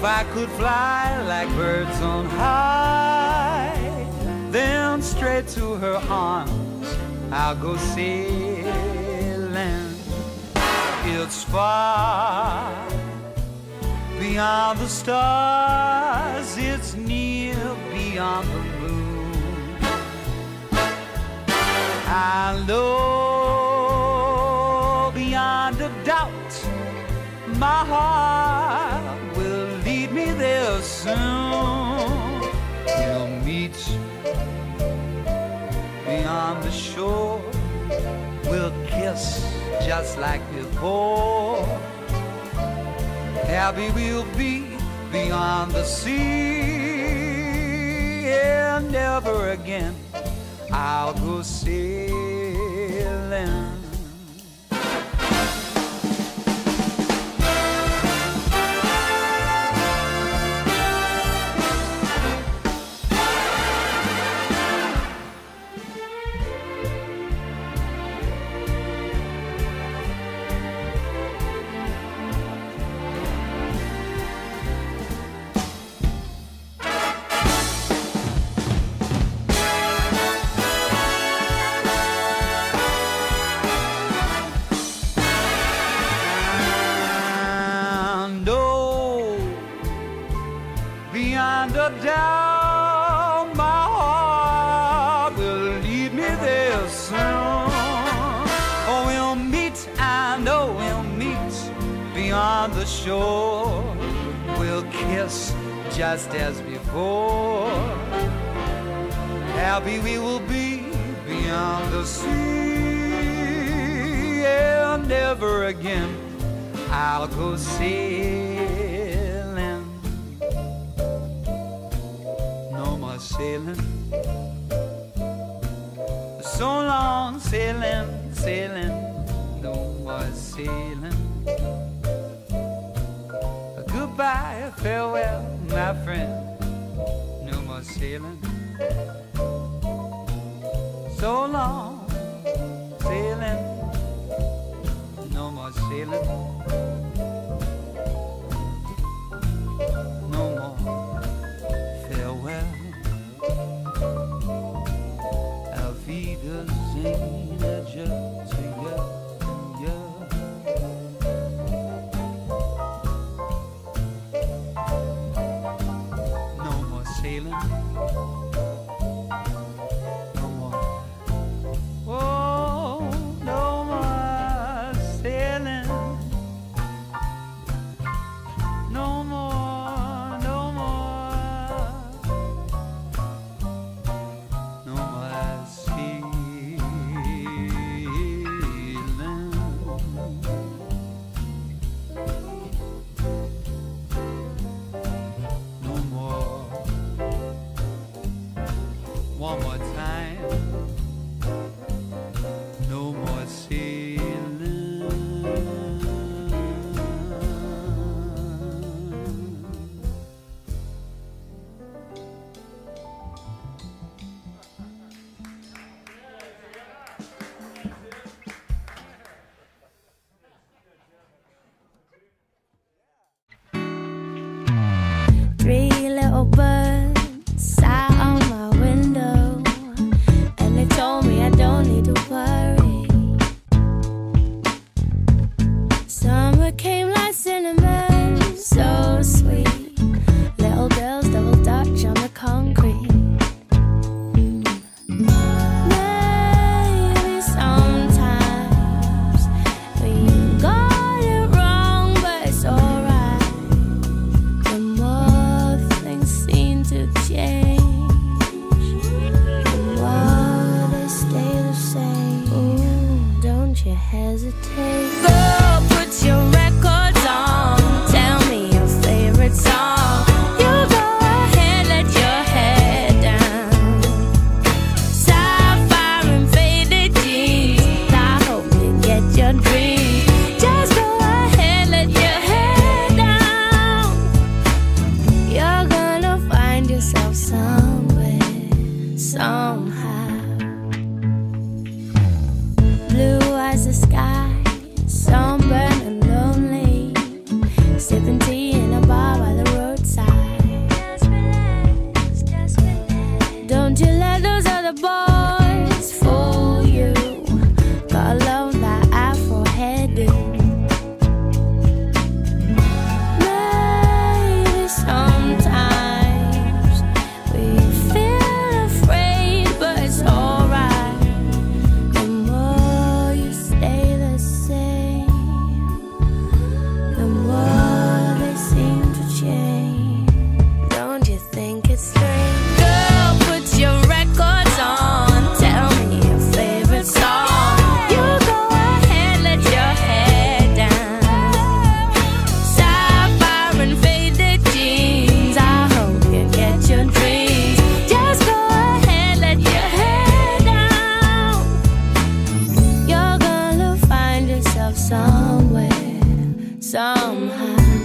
If I could fly like birds on high, then straight to her arms I'll go sailing. It's far beyond the stars, it's near beyond the moon. I know beyond a doubt my heart soon. We'll meet beyond the shore, we'll kiss just like before. Happy we'll be beyond the sea, and never again I'll go sailing. Beyond a doubt, my heart will lead me there soon. Oh, we'll meet, I know oh, we'll meet beyond the shore. We'll kiss just as before. Happy we will be beyond the sea, and never again I'll go sailing. Sailing. So long sailing, sailing. No more sailing. Goodbye, farewell, my friend. No more sailing. So long sailing. No more sailing. Summer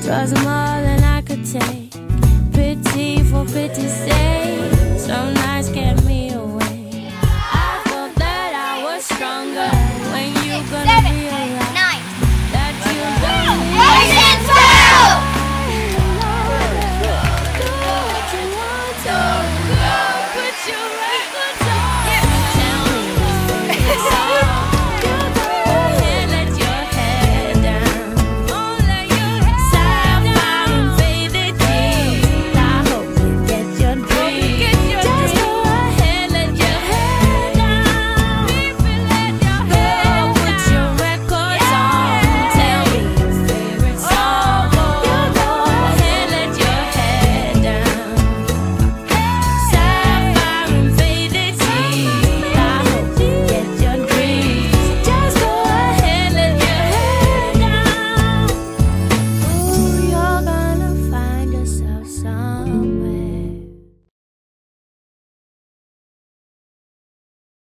was more than I could take. Pity for pity's sake, so nice get me.